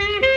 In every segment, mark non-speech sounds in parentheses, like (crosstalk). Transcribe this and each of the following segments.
Mm-hmm. (laughs)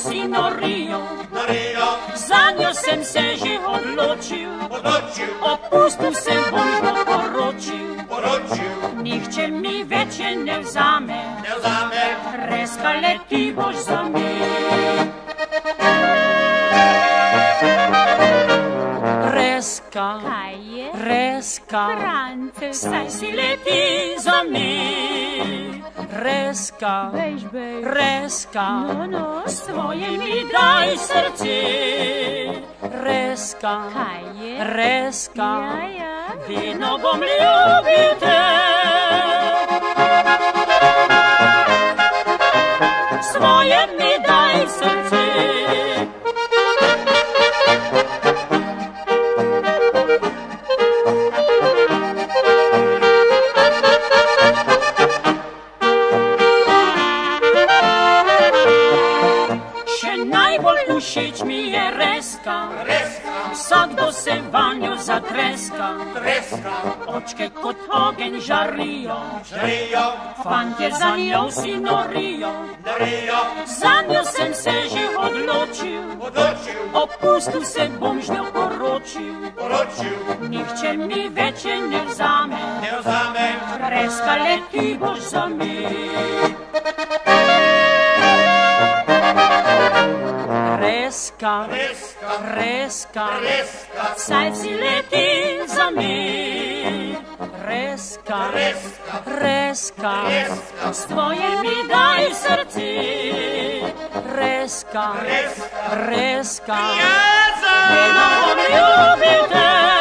vsi norijo. norijo, Za njo sem se že odločil, odločil, opustil sem božno poročil. poročil, Nihče mi več je ne vzame, ne vzame, reska leti boš za me. Reska, Kaj je? reska, Frances, saj si leti za me. Reska, Bež, bež. reska, No, no. svoje mi daj srce. Reska, Kaj je? reska, Ja, ja. vedno bom ljubil te. Reska, reska, vsakdo se vanjo zatreska. treska, Očke kot ogenj žarijo, žarijo, fantje za njo vsi norijo. norijo, Za njo sem se že odločil, odločil, opustil se bom z njo poročil. poročil, Nihče mi več ne vzame, ne vzame, reska leti boš za me. Reska, reska, reska, reska, saj si leti za me. Reska, reska, reska, reska, s tvojimi daj srce. Reska, reska, reska, jaza, vedno bom ljubil te.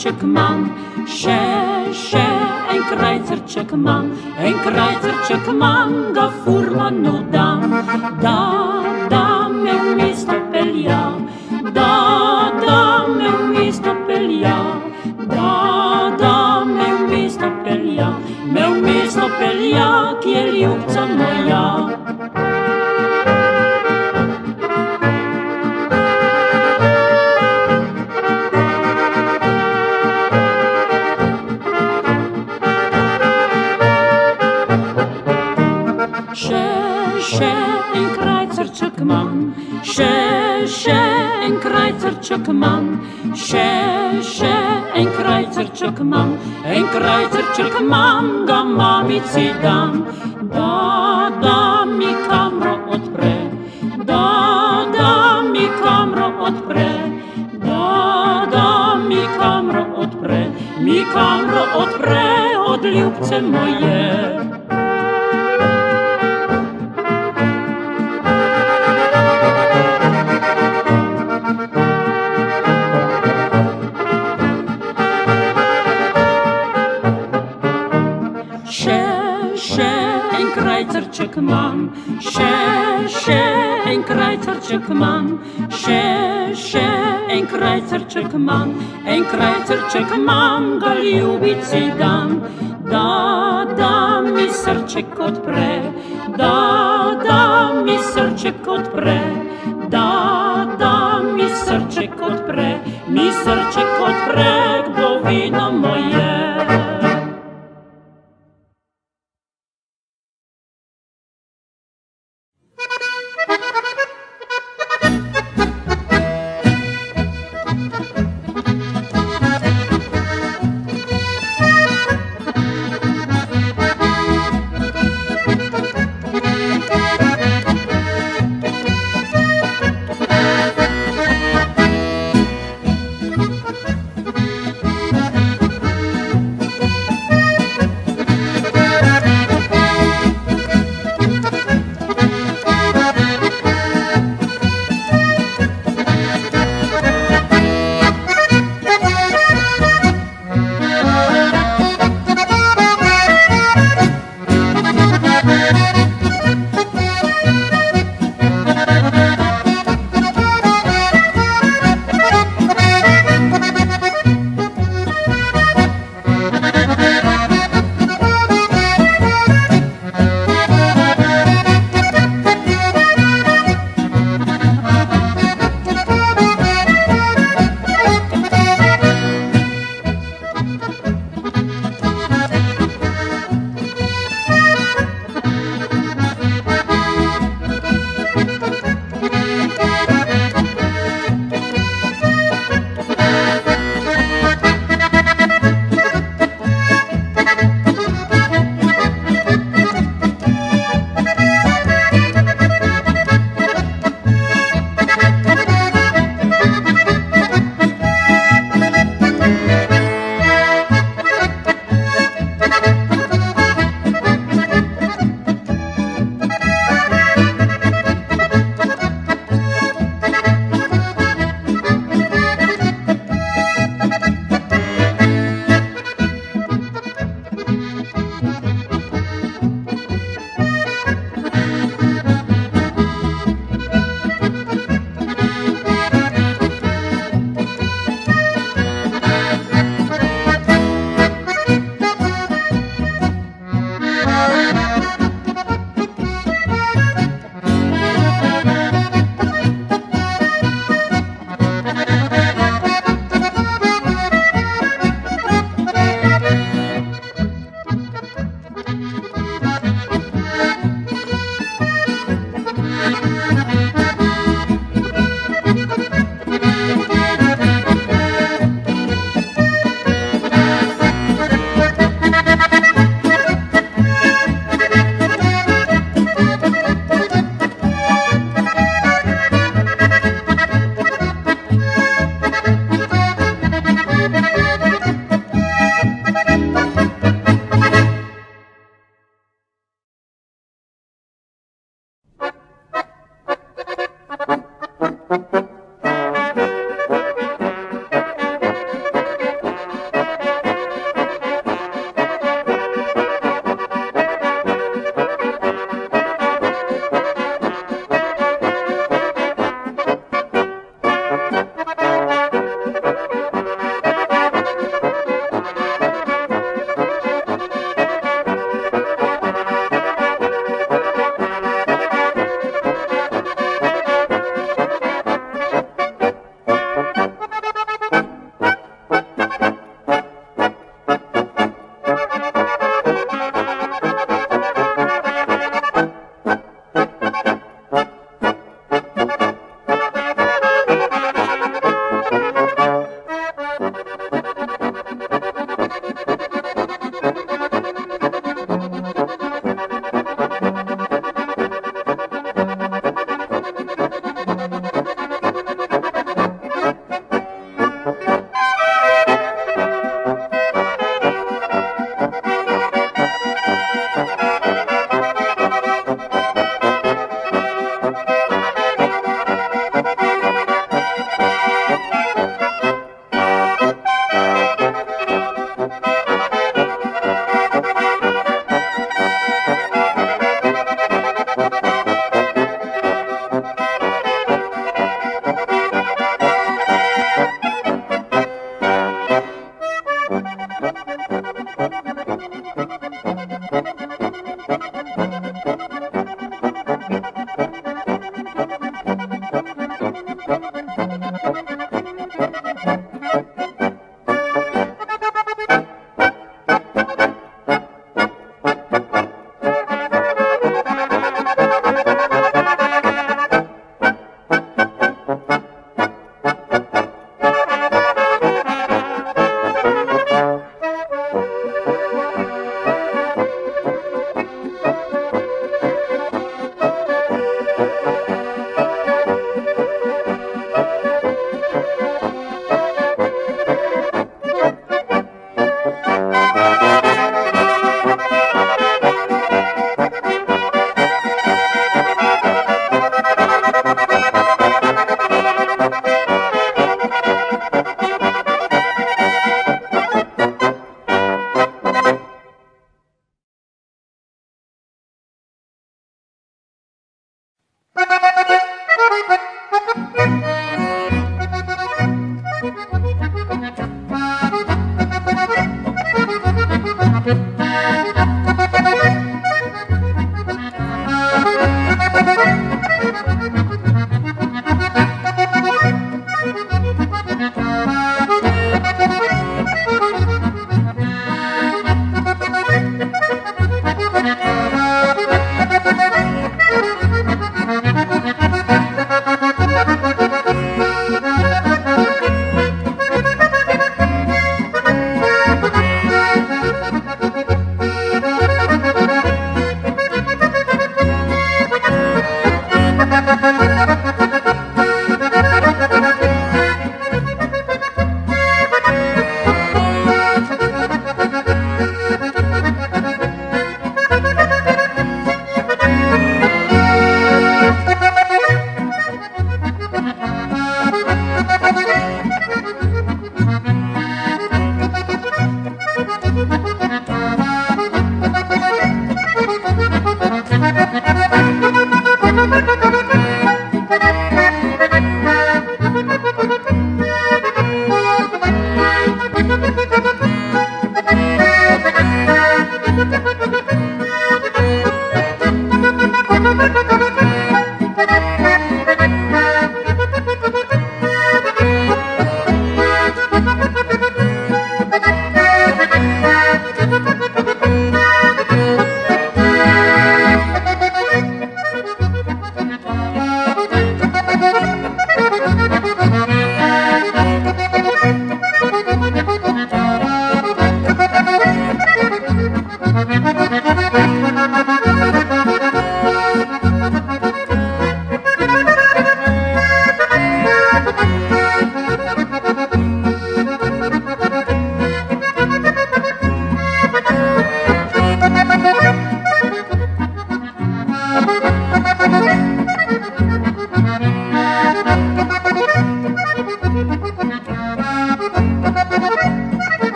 Krajcerček imam, še, še en krajcerček imam, en krajcerček imam, ga furmanu dam, da, da me v mesto pelja, da, da me v mesto pelja, da, da me v mesto pelja, me v mesto pelja, ki je ljubca moja. Krajcerček imam, še, še en krajcerček imam, en krajcerček imam, ga mamici dam, da, da mi kamro odpre, da, da mi kamro odpre, da, da mi kamro odpre, mi kamro odpre od ljubce moje. Krajcerček imam, še, še en krajcerček imam, še, še en krajcerček imam, en krajcerček imam, ga ljubici dam, da, da mi srček odpre, da, da mi srček odpre, da, da mi srček odpre, mi srček odpre,